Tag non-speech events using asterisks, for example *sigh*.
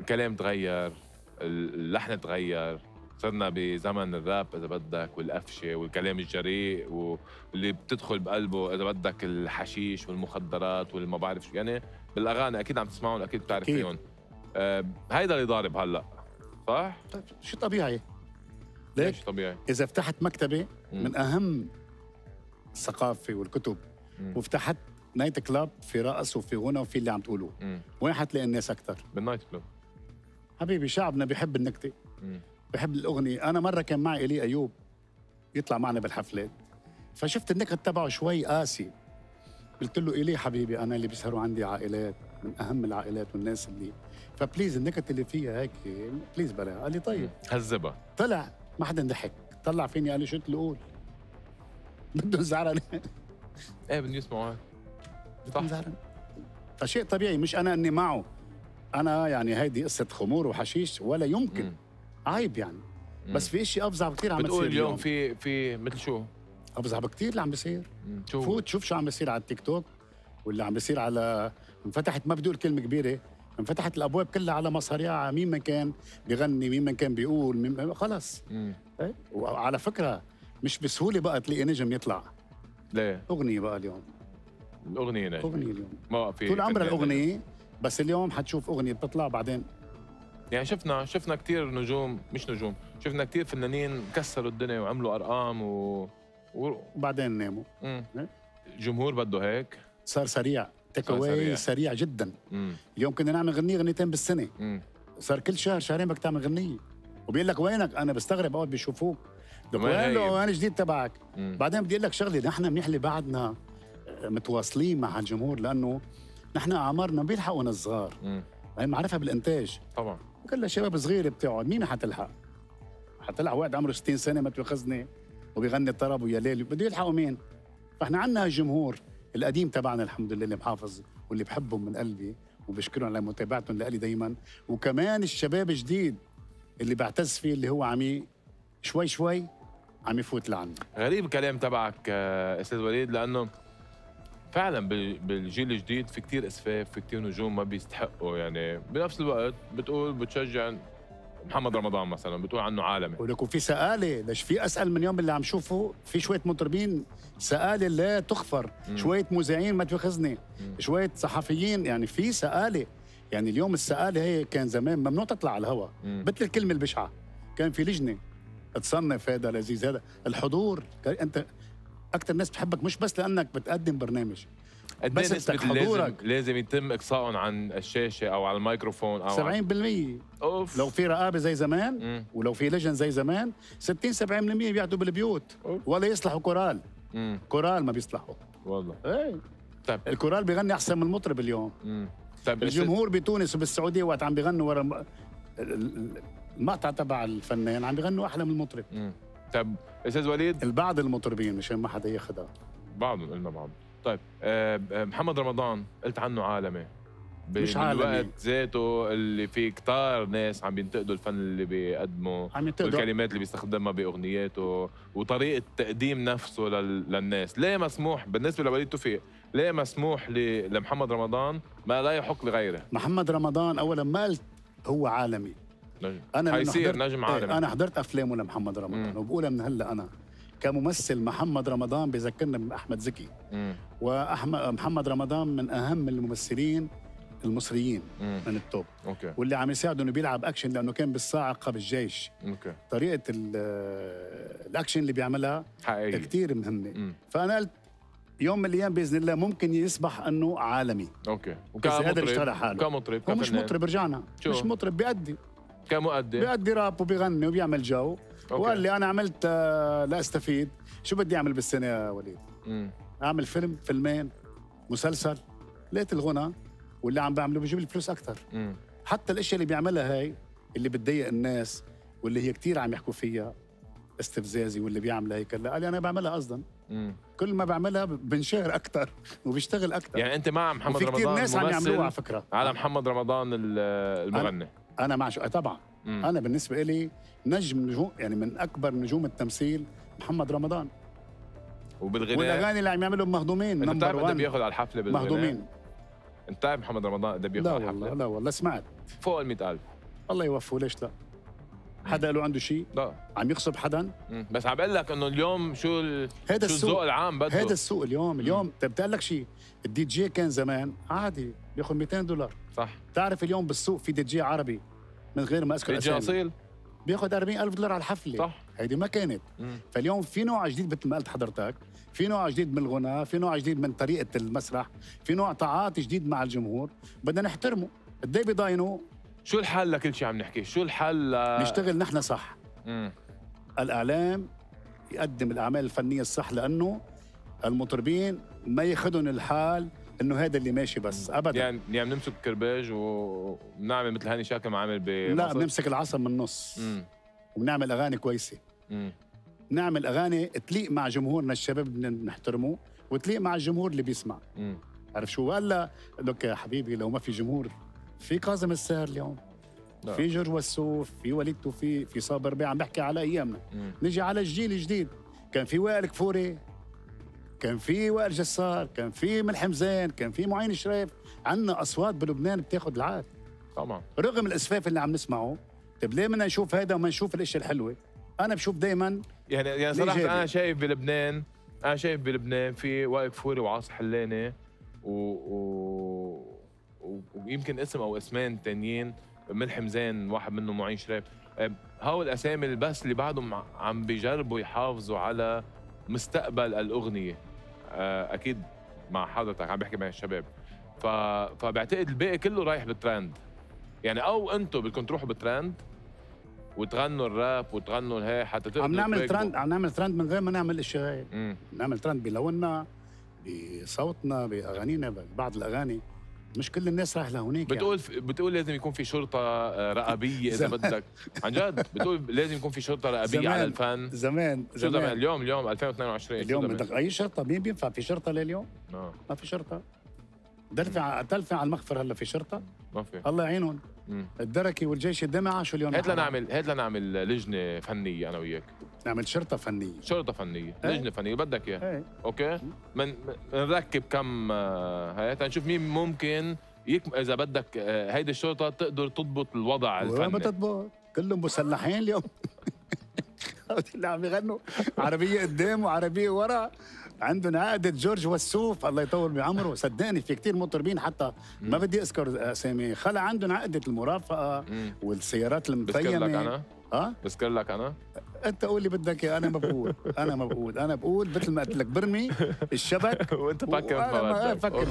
الكلام تغير اللحن تغير. صرنا بزمن الراب إذا بدك والقفشة والكلام الجريء واللي بتدخل بقلبه إذا بدك الحشيش والمخدرات والما بعرف شو. يعني بالأغاني أكيد عم تسمعهم أكيد بتعرف فيهم. آه هيدا اللي ضارب هلأ. صح؟ طيب شو طبيعي. ليك شو طبيعي؟ إذا فتحت مكتبة من أهم الثقافة والكتب مم. وفتحت night club في رقص وفي غنى وفي اللي عم تقولوه وين حتلاقي الناس أكثر؟ بال night club حبيبي شعبنا بيحب النكتة. بحب الأغنية. أنا مرة كان معي إيلي أيوب يطلع معنا بالحفلات فشفت النكت تبعه شوي قاسي. قلت له إيلي حبيبي أنا اللي بيسهروا عندي عائلات من أهم العائلات والناس اللي. ف please النكت اللي فيها هيك please بلا. قال لي طيب. هذبها طلع ما حدا ضحك. طلع فيني قال لي شو تقول؟ *laughs* بده يزعرني إيه بدهم يسمعوا صح. فشيء طبيعي مش أنا إني معه. أنا يعني هيدي قصة خمور وحشيش ولا يمكن. مم. عيب يعني. بس في شيء أفظع بكثير عم بتصير اليوم في في مثل شو؟ أفظع بكثير اللي عم بيصير. فوت شوف شو عم بيصير على التيك توك واللي عم بيصير على انفتحت ما بدي أقول كلمة كبيرة انفتحت الأبواب كلها على مصاريع مين ما كان بيغني مين ما كان بيقول مين خلص. إيه؟ وعلى فكرة مش بسهولة بقى تلاقي نجم يطلع. ليه؟ أغنية بقى اليوم. الاغنيه نجم. أغنية اليوم. ما في طول عمرها الأغنية بس اليوم حتشوف أغنية بتطلع بعدين. يعني شفنا شفنا كثير نجوم مش نجوم شفنا كثير فنانين كسروا الدنيا وعملوا أرقام و... وبعدين ناموا. الجمهور إيه؟ بده هيك. صار سريع. تيك سريع. سريع جدا. مم. اليوم كنا نعمل غنية غنيتين بالسنة. مم. صار كل شهر شهرين بدك تعمل غنية. وبيقول لك وينك؟ أنا بستغرب اول بيشوفوك. وين وين جديد تبعك؟ مم. بعدين بدي أقول لك شغلة نحن منيح اللي بعدنا متواصلين مع الجمهور لأنه نحن اعمارنا بيلحقونا الصغار. هي معرفها بالإنتاج. طبعا. كلها شباب صغير بتقعد مين حتلحق؟ حتلحق واحد عمره 60 سنة ما تاخذني وبيغني الطرب ويا ليل. بده يلحقوا مين؟ فإحنا عندنا الجمهور القديم تبعنا الحمد لله اللي محافظ واللي بحبهم من قلبي وبشكرهم على متابعتهم لإلي دايما. وكمان الشباب الجديد اللي بعتز فيه اللي هو عم شوي شوي عم يفوت لعنا. غريب الكلام تبعك آه، أستاذ وليد لأنه فعلا بالجيل الجديد في كتير أسفاف في كتير نجوم ما بيستحقوا يعني. بنفس الوقت بتقول بتشجع محمد رمضان مثلا بتقول عنه عالمي. ولكن في سآلة ليش في أسأل من يوم اللي عم شوفه في شوية مطربين سآلة لا تغفر. مم. شوية مذيعين ما تاخذني شوية صحفيين يعني في سآلة يعني اليوم السآلة هي كان زمان ممنوع تطلع على الهواء مثل الكلمة البشعة. كان في لجنة. تصنف هذا لذيذ هذا الحضور. أنت أكثر ناس بتحبك مش بس لأنك بتقدم برنامج بس نسبة لازم لازم يتم إقصائهم عن الشاشة أو على الميكروفون أو 70% أوف. لو في رقابة زي زمان مم. ولو في لجن زي زمان 60 70% بيقعدوا بالبيوت أوف. ولا يصلحوا كورال. مم. كورال ما بيصلحوا. والله. إيه. طيب الكورال بيغني أحسن من المطرب اليوم. طيب الجمهور بتونس وبالسعودية وقت عم بيغنوا ورا المقطع تبع الفنان عم بيغنوا أحلى من المطرب. طيب أستاذ وليد؟ البعض المطربين مشان ما حدا ياخذها بعضهم قلنا بعض. طيب أه محمد رمضان قلت عنه عالمي. مش عالمي. بالوقت ذاته اللي في كتار ناس عم ينتقدوا الفن اللي بيقدمه عم ينتقدوا. والكلمات اللي بيستخدمها بأغنياته وطريقة تقديم نفسه لل... للناس. ليه مسموح بالنسبة لوليد توفيق ليه مسموح ل... لمحمد رمضان ما لا يحق لغيره؟ محمد رمضان اولا ما قلت هو عالمي. نجم. أنا حيصير نجم عالمي. إيه أنا حضرت افلامه لمحمد رمضان وبقولها من هلأ أنا. كممثل محمد رمضان بذكرنا بأحمد زكي. واحمد محمد رمضان من أهم الممثلين المصريين مم. من ال top. Okay. واللي عم يساعده إنه بيلعب أكشن لأنه كان بالصاعقه بالجيش okay. طريقة الأكشن اللي بيعملها حقيقي. كثير مهمة. فأنا قلت يوم من الأيام بإذن الله ممكن يصبح إنه عالمي. Okay. وكمطرب. يشتغل حاله. كمطرب هو مش مطرب رجعنا. شو؟ مش مطرب بيأدي. كمؤدي. بيأدي راب وبيغني وبيعمل جو. Okay. وقال لي أنا عملت آه، لاستفيد شو بدي أعمل بالسنة يا وليد؟ مم. أعمل فيلم فيلمين مسلسل لقيت الغنى واللي عم بعمله بجيب لي فلوس أكثر حتى الإشياء اللي بيعملها هاي اللي بتضايق الناس واللي هي كثير عم يحكوا فيها استفزازي واللي بيعمل هيك. قال لي أنا بعملها قصدا. كل ما بعملها بنشهر أكثر وبيشتغل أكثر. يعني أنت مع محمد رمضان كثير ناس عم يعملوها على فكرة. على محمد رمضان المغني. أنا, أنا مع شو طبعا. مم. أنا بالنسبة لي نجم نجوم يعني من أكبر نجوم التمثيل محمد رمضان. وبالغناء والأغاني اللي عم يعملهم مهضومين نمبر 1 بياخذ على الحفلة بالغناء؟ مهضومين. أنت تعرف محمد رمضان قد بياخذ لا والله لا والله سمعت. فوق ال 100000 الله يوفقه ليش لا؟ حدا له عنده شيء؟ لا. عم يغصب حدا؟ بس عم بقول لك انه اليوم شو ال... شو السوق العام بده. هذا السوق اليوم اليوم طيب بتقول لك شيء الدي جي كان زمان عادي بياخذ 200 دولار. صح. تعرف اليوم بالسوق في دي جي عربي من غير ما أذكر دي جي أصيل؟ بياخذ 40000 دولار على الحفلة. صح. هيدي ما كانت. مم. فاليوم في نوع جديد مثل ما قلت حضرتك في نوع جديد من الغناء في نوع جديد من طريقة المسرح في نوع تعاطي جديد مع الجمهور بدنا نحترمه. قد إيه بيضاينوا شو الحل لكل شيء عم نحكي؟ شو الحل ل... نشتغل نحن صح. مم. الإعلام يقدم الأعمال الفنية الصح لأنه المطربين ما ياخذهم الحال إنه هذا اللي ماشي بس ابدا. يعني يعني بنمسك كرباج وبنعمل مثل هاني شاكر ما عامل بمصر لا بنمسك العصا من النص. وبنعمل أغاني كويسة. مم. نعمل أغاني تليق مع جمهورنا الشباب اللي بنحترمه وتليق مع الجمهور اللي بيسمع. عرف شو؟ هلا لك يا حبيبي لو ما في جمهور في كاظم الساهر اليوم. لا. في جورج وسوف في وليد توفيق في صابر بيه عم بحكي على أيامنا. مم. نجي على الجيل الجديد. كان في وائل كفوري كان في وائل جسار كان في ملحم زين كان في معين شريف. عندنا أصوات بلبنان بتاخذ العاد طبعا. رغم الأسفاف اللي عم نسمعه طيب ليه بدنا نشوف هذا وما نشوف الاشياء الحلوة؟ أنا بشوف دائما يعني يعني صراحة أنا شايف بلبنان أنا شايف بلبنان في وائل كفوري وعاصي حلاني و... و... ويمكن اسم أو اسمين تانيين ملحم زين واحد منهم معين شريف. هول الأسامي بس اللي بعدهم عم بيجربوا يحافظوا على مستقبل الأغنية. أكيد مع حضرتك عم بحكي مع الشباب. ف... فبعتقد الباقي كله رايح بالترند. يعني أو أنتم بدكم تروحوا بالترند وتغنوا الراب وتغنوا هي حتى تقدروا عم نعمل ترند عم نعمل ترند من غير ما نعمل اشياء هاي نعمل ترند بلوننا بصوتنا بأغانينا ببعض الأغاني. مش كل الناس رايح لهونيك بتقول يعني. بتقول لازم يكون في شرطة آه، رقابيه إذا بدك. عن جد؟ بتقول لازم يكون في شرطة رقابيه زمان. على الفن. زمان شو زمان؟ اليوم اليوم 2022 اليوم بدك أي شرطة؟ مين بينفع؟ في شرطة لليوم؟ آه. ما في شرطة. دلفع تلفع على المخفر هلا في شرطة؟ ما في. الله يعينهم. الدركي والجيش الدمع عاشوا اليوم؟ هات لنعمل هات لنعمل لجنة فنية أنا وياك. نعمل شرطة فنية. شرطة فنية إيه؟ لجنة فنية. بدك إياها. إيه؟ أوكي؟ من نركب كم آه، هات نشوف مين ممكن يك... إذا بدك آه، هيدي الشرطة تقدر تضبط الوضع الفني. ما تضبط؟ كلهم مسلحين اليوم. اللي *laughs* عم يغنوا. عربية قدام وعربية ورا. عندهم عقدة جورج وسوف. الله يطول بعمره. صدقني في كتير مطربين حتى ما بدي أذكر أسامي. خلى عندهم عقدة المرافقة والسيارات المفيمة بذكر لك أنا؟ آه؟ بذكر لك أنا؟ انت قول اللي بدك أنا ما بقول أنا ما بقول أنا بقول مثل ما قلت لك برمي الشبك *laughs* وأنت فكر بفكر